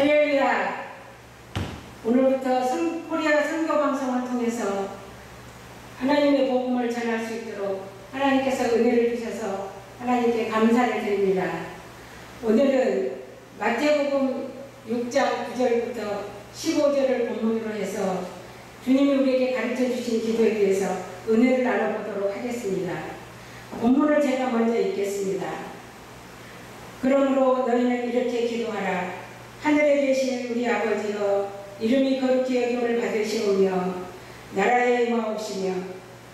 할렐루야. 오늘부터 선, 코리아 선교 방송을 통해서 하나님의 복음을 전할 수 있도록 하나님께서 은혜를 주셔서 하나님께 감사를 드립니다. 오늘은 마태복음 6장 9절부터 15절을 본문으로 해서 주님이 우리에게 가르쳐 주신 기도에 대해서 은혜를 나눠보도록 하겠습니다. 본문을 제가 먼저 읽겠습니다. 그러므로 너희는 이렇게 기도하라. 아버지여 이름이 거룩히 여김을 받으시오며 나라에 임하옵시며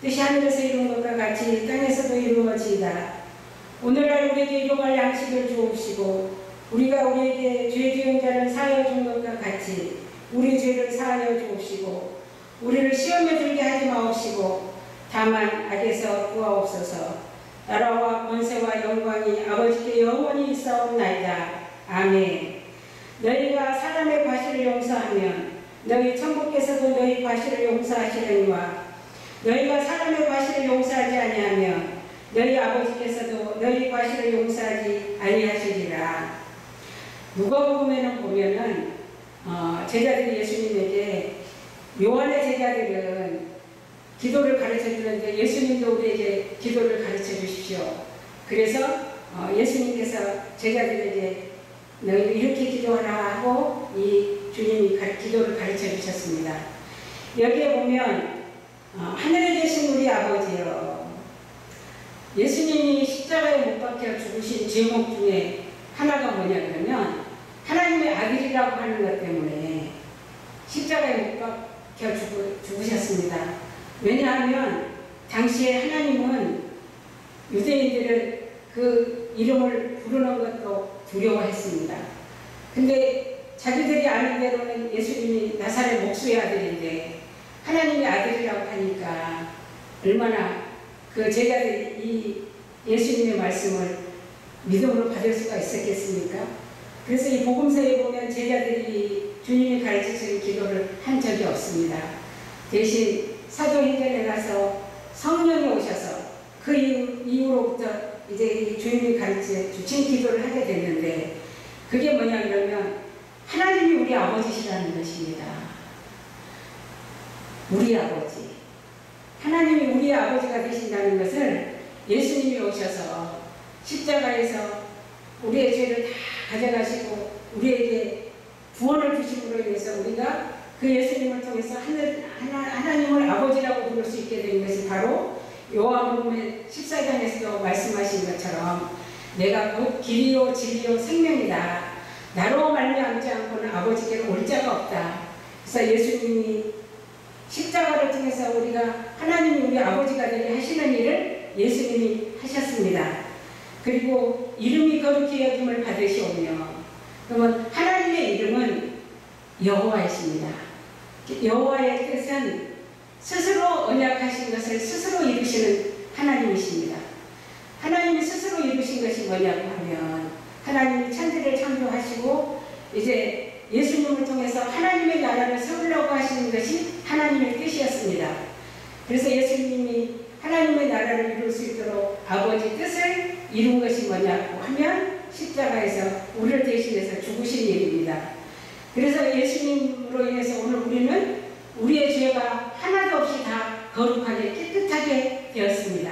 뜻이 하늘에서 이룬 것과 같이 땅에서도 이루어지이다. 오늘날 우리에게 일용할 양식을 주옵시고 우리가 우리에게 죄 지은 자를 사하여 준 것과 같이 우리 죄를 사하여 주옵시고 우리를 시험에 들게 하지 마옵시고 다만 악에서 구하옵소서 나라와 권세와 영광이 아버지께 영원히 있사옵나이다. 아멘 너희가 사람의 과실을 용서하면 너희 천국께서도 너희 과실을 용서하시려니와 너희가 사람의 과실을 용서하지 아니하면 너희 아버지께서도 너희 과실을 용서하지 아니하시리라. 누가복음에는 보면은 어, 제자들이 예수님에게 요한의 제자들은 기도를 가르쳐 주는데 예수님도 우리에게 기도를 가르쳐 주십시오. 그래서 어, 예수님께서 제자들에게 너희 이렇게 기도하라 하고 이 주님이 기도를 가르쳐 주셨습니다. 여기에 보면 어, 하늘에 계신 우리 아버지요. 예수님이 십자가에 못 박혀 죽으신 제목 중에 하나가 뭐냐 그러면 하나님의 아들이라고 하는 것 때문에 십자가에 못 박혀 죽으셨습니다. 왜냐하면 당시에 하나님은 유대인들을 그 이름을 부르는 것도 두려워했습니다. 근데 자기들이 아는 대로는 예수님이 나사렛 목수의 아들인데 하나님의 아들이라고 하니까 얼마나 그 제자들이 이 예수님의 말씀을 믿음으로 받을 수가 있었겠습니까? 그래서 이 복음서에 보면 제자들이 주님이 가르치신 기도를 한 적이 없습니다. 대신 사도행전에 가서 성령이 오셔서 그 이후, 이후로부터 이제 주님이 가르쳐 주신 기도를 하게 됐는데 그게 뭐냐 그러면 하나님이 우리 아버지시라는 것입니다. 우리 아버지. 하나님이 우리 아버지가 되신다는 것을 예수님이 오셔서 십자가에서 우리의 죄를 다 가져가시고 우리에게 구원을 주심으로 인해서 우리가 그 예수님을 통해서 하늘, 하나, 하나님을 아버지라고 부를 수 있게 된 것이 바로 요한복음의 14장에서도 말씀하신 것처럼 내가 곧 길이요 진리요 생명이다. 나로 말미암지 않고는 아버지께로 올 자가 없다. 그래서 예수님이 십자가를 통해서 우리가 하나님이 우리 아버지가 되게 하시는 일을 예수님이 하셨습니다. 그리고 이름이 거룩히 여김을 받으시오며 그러면 하나님의 이름은 여호와이십니다. 여호와의 뜻은 스스로 언약하신 것을 스스로 이루시는 하나님이십니다. 하나님이 스스로 이루신 것이 뭐냐고 하면 하나님이 천지를 창조하시고 이제 예수님을 통해서 하나님의 나라를 세우려고 하시는 것이 하나님의 뜻이었습니다. 그래서 예수님이 하나님의 나라를 이룰 수 있도록 아버지 뜻을 이룬 것이 뭐냐고 하면 십자가에서 우리를 대신해서 죽으신 일입니다. 그래서 예수님으로 인해서 오늘 우리는 우리의 죄가 하나도 없이 다 거룩하게 깨끗하게 되었습니다.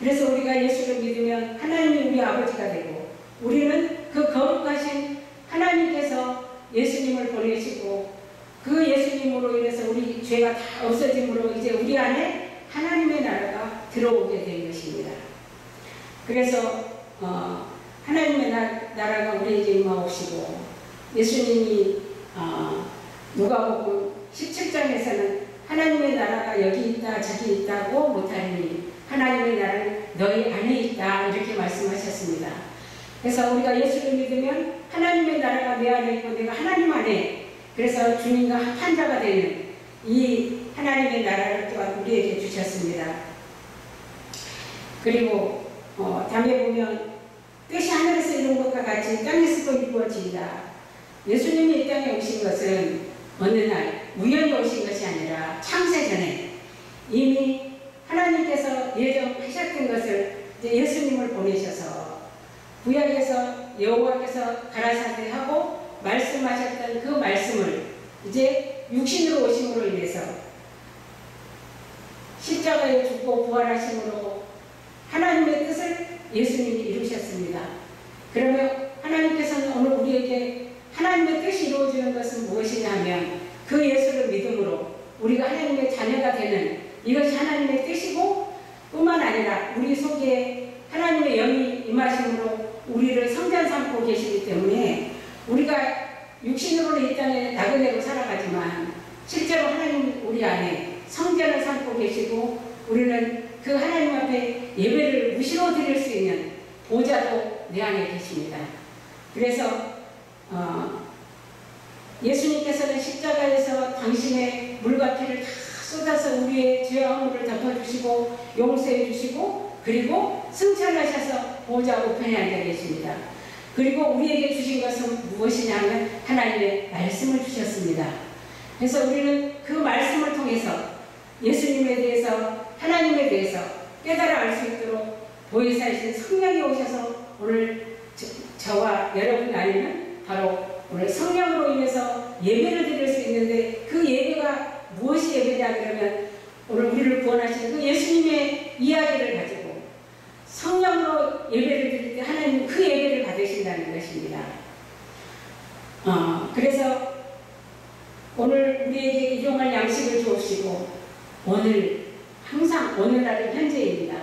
그래서 우리가 예수를 믿으면 하나님이 우리 아버지가 되고 우리는 그 거룩하신 하나님께서 예수님을 보내시고 그 예수님으로 인해서 우리 죄가 다 없어짐으로 이제 우리 안에 하나님의 나라가 들어오게 된 것입니다. 그래서 어, 하나님의 나, 라가 우리에게 임하옵시고 예수님이 어, 누가복음 17장에서는 하나님의 나라가 여기 있다 저기 있다고 못하니 하나님의 나라는 너희 안에 있다 이렇게 말씀하셨습니다. 그래서 우리가 예수를 믿으면 하나님의 나라가 내 안에 있고 내가 하나님 안에 그래서 주님과 한 자가 되는 이 하나님의 나라를 또한 우리에게 주셨습니다. 그리고 어, 다음에 보면 뜻이 하늘에서 이룬 것과 같이 땅에서도 이루어진다. 예수님이 이 땅에 오신 것은 어느 날 우연히 오신 것이 아니라 창세 전에 이미 하나님께서 예정하셨던 것을 예수님을 보내셔서 구약에서 여호와께서 가라사대 하고 말씀하셨던 그 말씀을 이제 육신으로 오심으로 인해서 십자가에 죽고 부활하심으로 하나님의 뜻을 예수님이 이루셨습니다. 그러면 하나님께서는 오늘 우리에게 하나님의 뜻이 이루어지는 것은 무엇이냐 하면 그 예수를 믿음으로 우리가 하나님의 자녀가 되는 이것이 하나님의 뜻이고 뿐만 아니라 우리 속에 하나님의 영이 임하심으로 우리를 성전 삼고 계시기 때문에 우리가 육신으로는 이 땅에 나그네로 살아가지만 실제로 하나님 우리 안에 성전을 삼고 계시고 우리는 그 하나님 앞에 예배를 무시로 드릴 수 있는 보좌도 내 안에 계십니다. 그래서 어, 예수님께서는 십자가에서 당신의 물과 피를 다 쏟아서 우리의 죄와 허물을 덮어주시고 용서해 주시고 그리고 승천하셔서 보좌 우편에 앉아 계십니다. 그리고 우리에게 주신 것은 무엇이냐면 하나님의 말씀을 주셨습니다. 그래서 우리는 그 말씀을 통해서 예수님에 대해서 하나님에 대해서 깨달아 알 수 있도록 보혜사이신 성령이 오셔서 오늘 저, 와 여러분 안에는 바로 오늘 성령으로 인해서 예배를 있는데 그 예배가 무엇이 예배냐 그러면 오늘 우리를 구원하시는 그 예수님의 이야기를 가지고 성령으로 예배를 드릴 때 하나님 그 예배를 받으신다는 것입니다. 어, 그래서 오늘 우리에게 일용할 양식을 주옵시고 오늘 항상 오늘날은 현재입니다.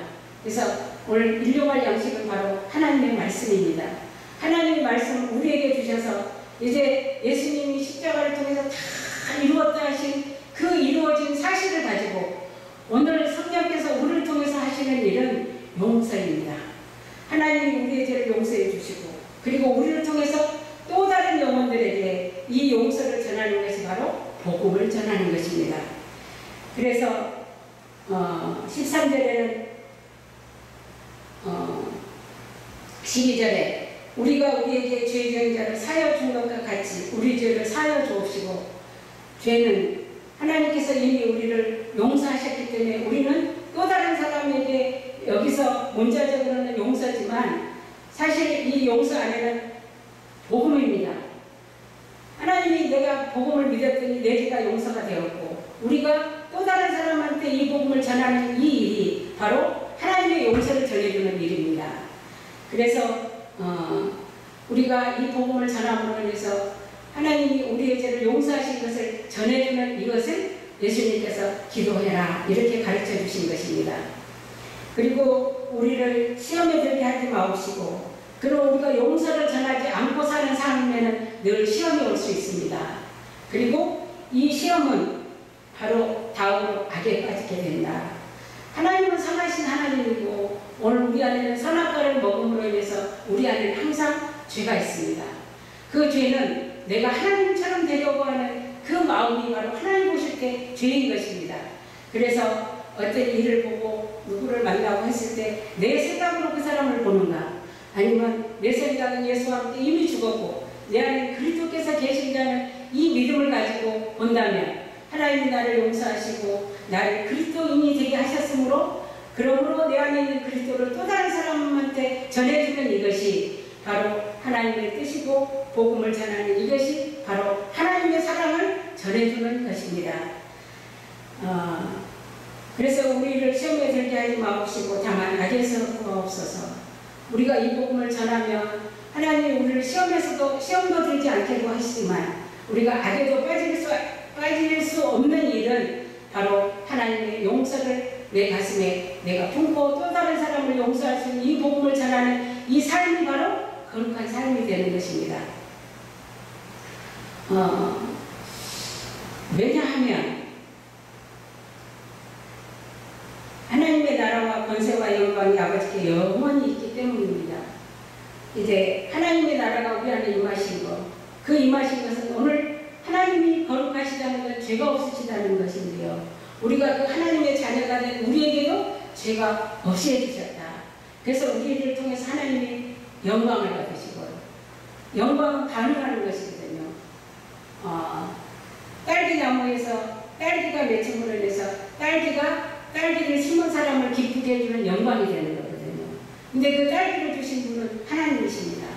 그래서 오늘 일용할 양식은 바로 하나님의 말씀입니다. 하나님의 말씀 우리에게 주셔서 이제 예수님이 십자가를 통해서 다 이루었다 하신 그 이루어진 사실을 가지고 오늘 성령께서 우리를 통해서 하시는 일은 용서입니다. 하나님이 우리의 죄를 용서해 주시고 그리고 우리를 통해서 또 다른 영혼들에게 이 용서를 전하는 것이 바로 복음을 전하는 것입니다. 그래서 어, 13절에는 어, 12절에 우리가 우리에게 죄 지은 자를 사여 준 것과 같이 우리 죄를 사여 주옵시고 죄는 하나님께서 이미 우리를 용서하셨기 때문에 우리는 또 다른 사람에게 여기서 문자적으로는 용서지만 사실 이 용서 안에는 복음입니다. 하나님이 내가 복음을 믿었더니 내 죄가 용서가 되었고 우리가 또 다른 사람한테 이 복음을 전하는 이 일이 바로 하나님의 용서를 전해주는 일입니다. 그래서 어, 우리가 이 복음을 전함으로 인해서 하나님이 우리의 죄를 용서하신 것을 전해주는 이것을 예수님께서 기도해라 이렇게 가르쳐 주신 것입니다. 그리고 우리를 시험에 들게 하지 마옵시고 그리고 우리가 용서를 전하지 않고 사는 삶에는 늘 시험이 올 수 있습니다. 그리고 이 시험은 바로 다음으로 악에 빠지게 된다. 하나님은 선하신 하나님이고 오늘 우리 안에는 선악과를 먹음으로 인해서 우리 안에는 항상 죄가 있습니다. 그 죄는 내가 하나님처럼 되려고 하는 그 마음이 바로 하나님 보실 때 죄인 것입니다. 그래서 어떤 일을 보고 누구를 만나고 했을 때 내 생각으로 그 사람을 보는가 아니면 내 생각은 예수와 함께 이미 죽었고 내 안에 그리스도께서 계신다는 이 믿음을 가지고 본다면 하나님이 나를 용서하시고 나를 그리스도인이 되게 하셨으므로 그러므로 내 안에 있는 그리스도를 또 다른 사람한테 전해주는 이것이 바로 하나님의 뜻이고 복음을 전하는 이것이 바로 하나님의 사랑을 전해주는 것입니다. 어, 그래서 우리를 시험에 들게 하지 마옵시고 다만 악에서 구하옵소서 우리가 이 복음을 전하면 하나님이 우리를 시험에서도 시험도 들지 않게도 하시지만 우리가 악에도 빠질 수, 빠질 수 없는 일은 바로 하나님의 용서를 내 가슴에 내가 품고 또 다른 사람을 용서할 수 있는 이 복음을 전하는 이 삶이 바로 거룩한 삶이 되는 것입니다. 어, 왜냐하면 나라와 권세와 영광이 아버지께 영원히 있기 때문입니다. 이제 하나님의 나라가 우리 안에 임하신 것, 그 임하신 것은 오늘 하나님이 거룩하시다는 것, 죄가 없으시다는 것인데요. 우리가 그 하나님의 자녀가 된 우리에게도 죄가 없이 해주셨다. 그래서 우리를 통해서 하나님이 영광을 받으시고 영광은 반응하는 것이거든요. 어, 딸기 나무에서 딸기가 맺힘으로 인해서 딸기가 딸기를 심은 사람을 기쁘게 해주는 영광이 되는 거거든요. 근데 그 딸기를 주신 분은 하나님이십니다.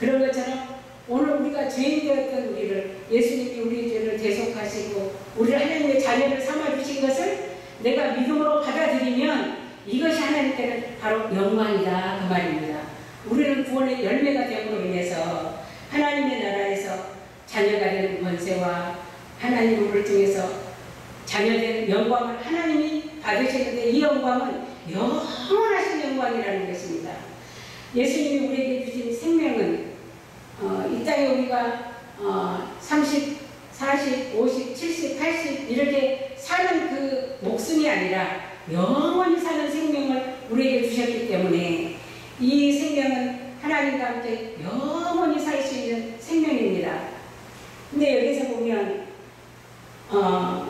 그런 것처럼 오늘 우리가 죄인 되었던 우리를 예수님이 우리의 죄를 대속하시고 우리를 하나님의 자녀를 삼아주신 것을 내가 믿음으로 받아들이면 이것이 하나님께는 바로 영광이다 그 말입니다. 우리는 구원의 열매가 됨으로 인해서 하나님의 나라에서 자녀가 되는 권세와 하나님 우리를 통해서 자녀된 영광을 하나님이 받으시는데 이 영광은 영원하신 영광이라는 것입니다. 예수님이 우리에게 주신 생명은 어, 이 땅에 우리가 어, 30, 40, 50, 70, 80 이렇게 사는 그 목숨이 아니라 영원히 사는 생명을 우리에게 주셨기 때문에 이 생명은 하나님과 함께 영원히 살 수 있는 생명입니다. 근데 여기서 보면 어,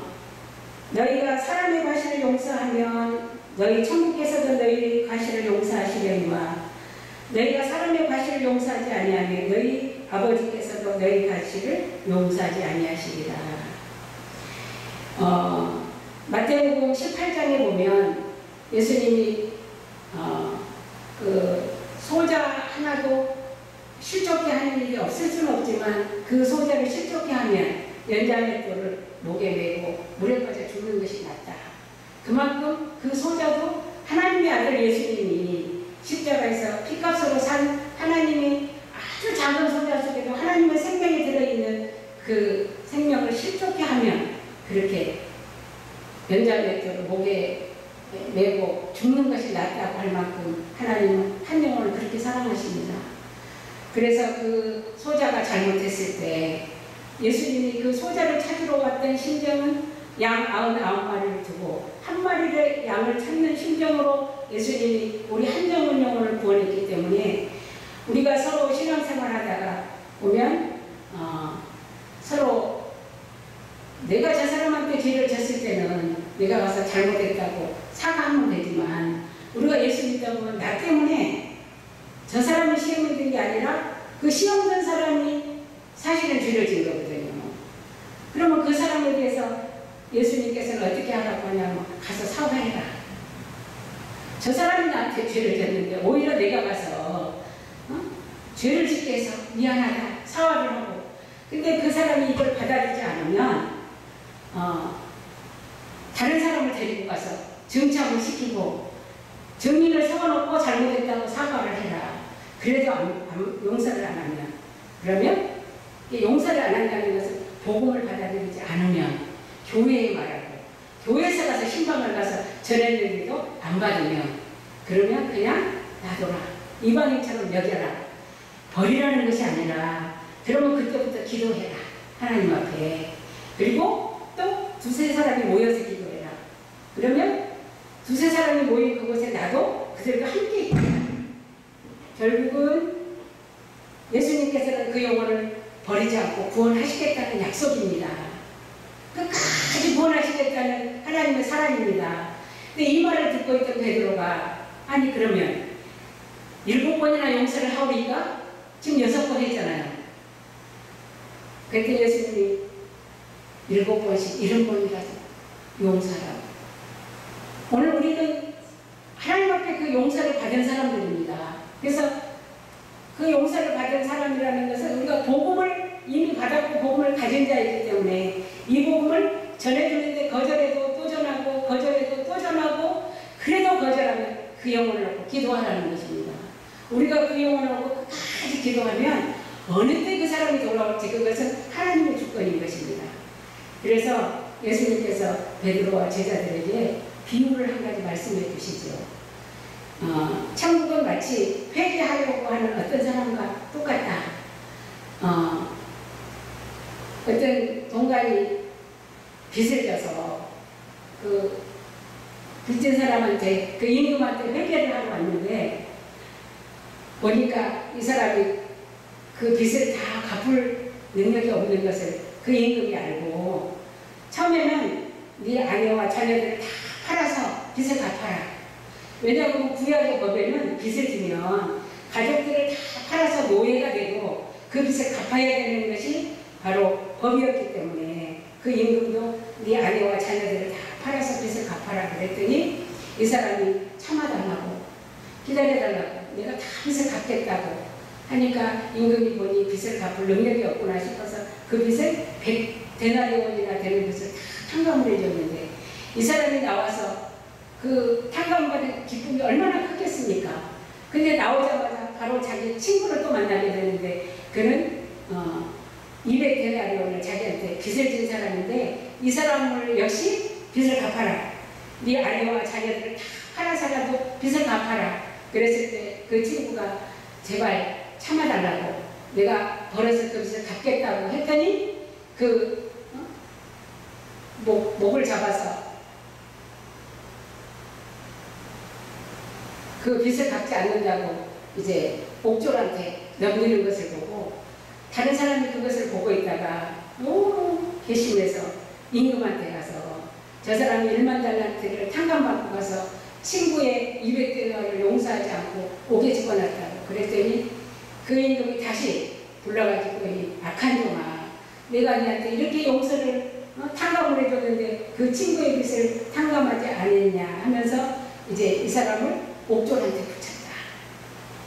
너희가 사람의 과실을 용서하면 너희 천국께서도 너희 과실을 용서하시려니와 너희가 사람의 과실을 용서하지 아니하면 너희 아버지께서도 너희 과실을 용서하지 아니하시리라. 어, 마태복음 18장에 보면 예수님이 어, 그 소자 하나도 실족해 하는 일이 없을 수는 없지만 그 소자를 실족해 하면 연장의 돌을 목에 메고 물에 빠져 죽는 것이 낫다. 그만큼 그 소자도 하나님의 아들 예수님이 십자가에서 피값으로 산 하나님이 아주 작은 소자 속에도 하나님의 생명이 들어있는 그 생명을 실족해 하면 그렇게 돌을 목에 메고 죽는 것이 낫다고 할 만큼 하나님은 한 영혼을 그렇게 사랑하십니다. 그래서 그 소자가 잘못했을 때 예수님이 그 소자를 찾으러 왔던 심정은 양 아흔 아홉 마리를 두고 한 마리를 양을 찾는 심정으로 예수님이 우리 한정은 영혼을 구원했기 때문에 우리가 서로 신앙생활 하다가 보면 어, 서로 내가 저 사람한테 죄를 졌을 때는 내가 가서 잘못했다고 사과하면 되지만 우리가 예수 믿다 보면 나 때문에 저 사람이 시험을 든게 아니라 그 시험 든 사람이 사실은 죄를 진 거거든요. 그 사람에 대해서 예수님께서는 어떻게 하라고 하냐면 가서 사과해라. 저 사람이 나한테 죄를 졌는데 오히려 내가 가서 어? 죄를 짓게 해서 미안하다 사과를 하고 근데 그 사람이 이걸 받아들이지 않으면 어, 다른 사람을 데리고 가서 증착을 시키고 증인을 세워놓고 잘못했다고 사과를 해라. 그래도 안, 안, 용서를 안 하면 그러면 용서를 안 한다는 것은 복음을 받아들이지 않으면 교회에 말하고 교회에서 가서 신방을 가서 전했는데도 안 받으면 그러면 그냥 놔둬라. 이방인처럼 여겨라. 버리라는 것이 아니라 그러면 그때부터 기도해라. 하나님 앞에. 그리고 또 두세 사람이 모여서 기도해라. 그러면 두세 사람이 모인 그곳에 나도 그들과 함께 있다. 결국은 예수님께서는 그 영혼을 버리지 않고 구원하시겠다는 약속입니다. 끝까지 구원하시겠다는 하나님의 사랑입니다. 근데 이 말을 듣고 있던 베드로가 아니 그러면 일곱 번이나 용서를 하오리가 지금 여섯 번 했잖아요. 그때 예수님이 일곱 번씩 일흔 번이라도 용서하라고. 오늘 우리는 하나님 앞에 그 용서를 받은 사람들입니다. 그래서 그 용서를 받은 사람이라는 것은 우리가 복음을 이미 받았고 복음을 가진 자이기 때문에 이 복음을 전해주는데 거절해도 또 전하고 거절해도 또 전하고 그래도 거절하면 그 영혼을 놓고 기도하라는 것입니다. 우리가 그 영혼을 놓고 끝까지 기도하면 어느 때 그 사람이 돌아올지 그것은 하나님의 주권인 것입니다. 그래서 예수님께서 베드로와 제자들에게 비유를 한 가지 말씀해 주시죠. 어, 천국은 마치 회개하려고 하는 어떤 사람과 똑같다. 어, 어떤 동간이 빚을 져서 그 빚진 사람한테 그 임금한테 회개를 하러 왔는데 보니까 이 사람이 그 빚을 다 갚을 능력이 없는 것을 그 임금이 알고 처음에는 네 아내와 자녀들을 다 팔아서 빚을 갚아라. 왜냐하면 구약의 법에는 빚을 지면 가족들을 다 팔아서 노예가 되고 그 빚을 갚아야 되는 것이 바로 법이었기 때문에 그 임금도 네 아내와 자녀들을 다 팔아서 빚을 갚아라 그랬더니 이 사람이 참아달라고 기다려달라고 내가 다 빚을 갚겠다고 하니까 임금이 보니 빚을 갚을 능력이 없구나 싶어서 그 빚을 100 데나리온이나 되는 빚을 다 탕감을 해줬는데 이 사람이 나와서 그 탕감받은 기쁨이 얼마나 컸겠습니까? 근데 나오자마자 바로 자기 친구를 또 만나게 되는데 그는 어, 200데나리온을 자기한테 빚을 진 사람인데 이 사람을 역시 빚을 갚아라. 네 아내와 자녀들을 다 팔아서라도 빚을 갚아라. 그랬을 때 그 친구가 제발 참아달라고 내가 벌어서 그 빚을 갚겠다고 했더니 그 어? 목, 목을 잡아서 그 빚을 갚지 않는다고 이제 옥졸한테 넘기는 것을 보고 다른 사람이 그것을 보고 있다가 오 개심해서 임금한테 가서 저 사람이 1만 달란트를 탕감받고 가서 친구의 200대나를 용서하지 않고 옥에 집어넣었다고 그랬더니 그 임금이 다시 불러가지고 이 악한 종아 내가 니한테 이렇게 용서를 어, 탕감을 해줬는데 그 친구의 빚을 탕감하지 않았냐 하면서 이제 이 사람을 옥졸한테 붙였다.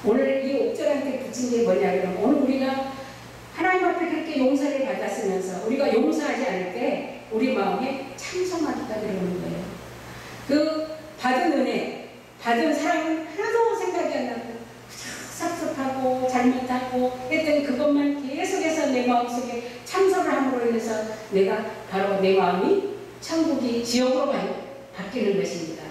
오늘 이 옥졸한테 붙인 게 뭐냐 그러면 오늘 우리가 하나님 앞에 그렇게 용서를 받았으면서 우리가 용서하지 않을 때 우리 마음에 참소하기가 들어오는 거예요. 그 받은 은혜, 받은 사랑은 하나도 생각이 안 나고 섭섭하고 잘못하고 했더니 그것만 계속해서 내 마음속에 참소를 함으로 인해서 내가 바로 내 마음이 천국이 지옥으로 바뀌는 것입니다.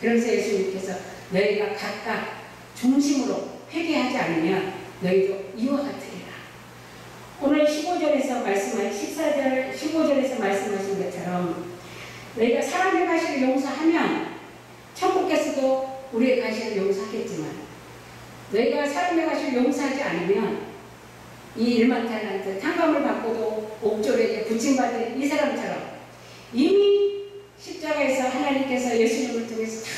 그래서 예수님께서 너희가 각각 중심으로 회개하지 않으면 너희도 이와 같으리라. 오늘 15절에서 말씀한 14절 15절에서 말씀하신 것처럼 너희가 사람의 가시를 용서하면 천국께서도 우리의 가시를 용서하겠지만 너희가 사람의 가시를 용서하지 않으면 이 1만 탈란트 탕감을 받고도 옥졸에게 부침받은 이 사람처럼 이미 십자가에서 하나님께서 예수님을 통해서 다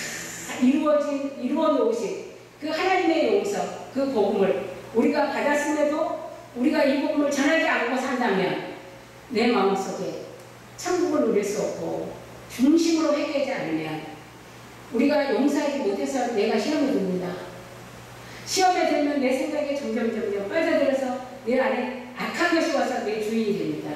이루어진 이루어 놓으신 그 하나님의 용서 그 복음을 우리가 받았음에도 우리가 이 복음을 전하지 않고 산다면 내 마음속에 천국을 누릴 수 없고 중심으로 회개하지 않으면 우리가 용서하지 못해서 내가 시험에 듭니다. 시험에 들면 내 생각에 점점 점점 빠져들어서 내 안에 악한 것이 와서 내 주인이 됩니다.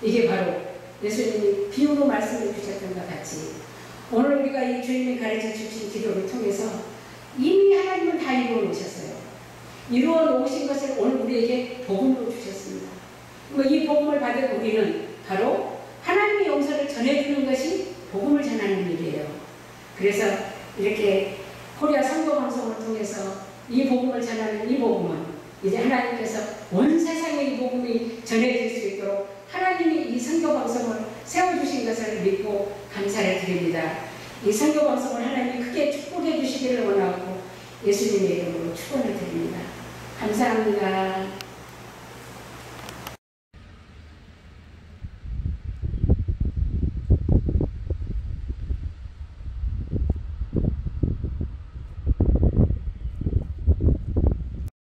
이게 바로 예수님이 비유로 말씀해 주셨던 것 같이 오늘 우리가 이 주님이 가르쳐 주신 기도를 통해서 이미 하나님은 다 이루어 놓으셨어요. 이루어 놓으신 것을 오늘 우리에게 복음으로 주셨습니다. 이 복음을 받은 우리는 바로 하나님의 용서를 전해주는 것이 복음을 전하는 일이에요. 그래서 이렇게 코리아 선교 방송을 통해서 이 복음을 전하는 이 복음은 이제 하나님께서 온 세상에 이 복음이 전해질 수 있도록 하나님이 이 선교 방송을 세워주신 것을 믿고 감사를 드립니다. 이 선교 방송을 하나님이 크게 축복해 주시기를 원하고 예수님의 이름으로 축원을 드립니다. 감사합니다.